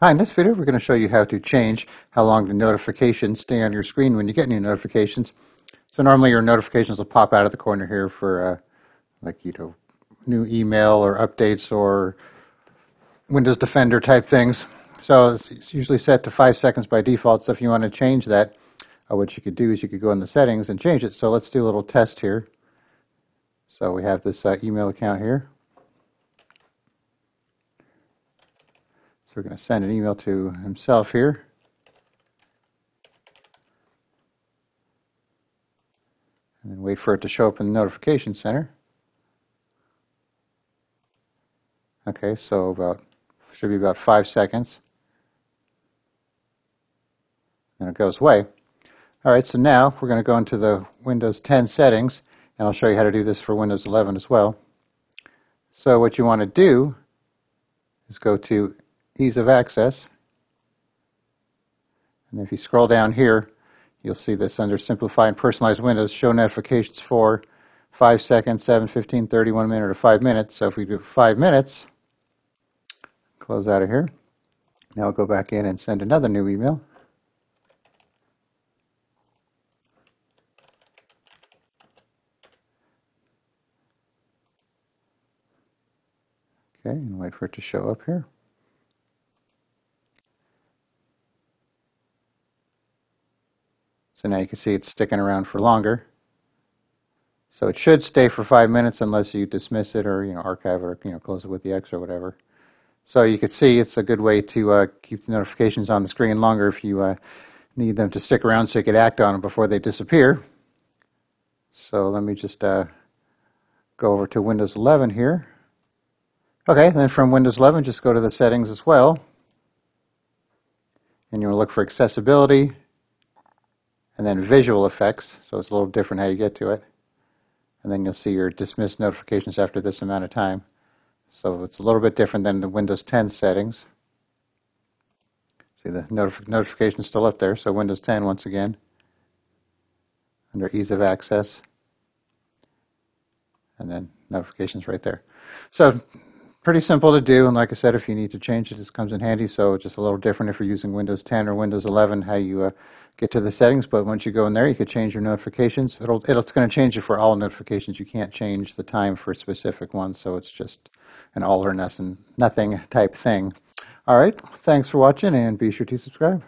Hi, in this video we're going to show you how to change how long the notifications stay on your screen when you get new notifications. So normally your notifications will pop out of the corner here for uh, like you know new email or updates or Windows Defender type things. So it's usually set to five seconds by default. So if you want to change that, uh, what you could do is you could go in the settings and change it. So let's do a little test here. So we have this uh, email account here. We're going to send an email to himself here. And then wait for it to show up in the notification center. Okay, so about should be about five seconds. And it goes away. All right, so now we're going to go into the Windows 10 settings, and I'll show you how to do this for Windows 11 as well. So what you want to do is go to ease of access. And if you scroll down here, you'll see this under Simplify and Windows, show notifications for 5 seconds, 7, 15, 30, 1 minute, or 5 minutes. So if we do 5 minutes, close out of here. Now I'll go back in and send another new email. Okay, and wait for it to show up here. So now you can see it's sticking around for longer. So it should stay for five minutes unless you dismiss it or you know archive it or you know close it with the X or whatever. So you can see it's a good way to uh, keep the notifications on the screen longer if you uh, need them to stick around so you can act on them before they disappear. So let me just uh, go over to Windows 11 here. Okay, then from Windows 11, just go to the settings as well. And you want to look for accessibility and then visual effects, so it's a little different how you get to it. And then you'll see your dismiss notifications after this amount of time. So it's a little bit different than the Windows 10 settings. See the notif notification still up there, so Windows 10 once again, under ease of access, and then notifications right there. So pretty simple to do, and like I said, if you need to change it, this comes in handy. So it's just a little different if you're using Windows 10 or Windows 11, how you uh, get to the settings. But once you go in there, you can change your notifications. It'll, it's going to change it for all notifications. You can't change the time for specific ones, so it's just an all or nothing, nothing type thing. All right, thanks for watching, and be sure to subscribe.